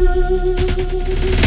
you.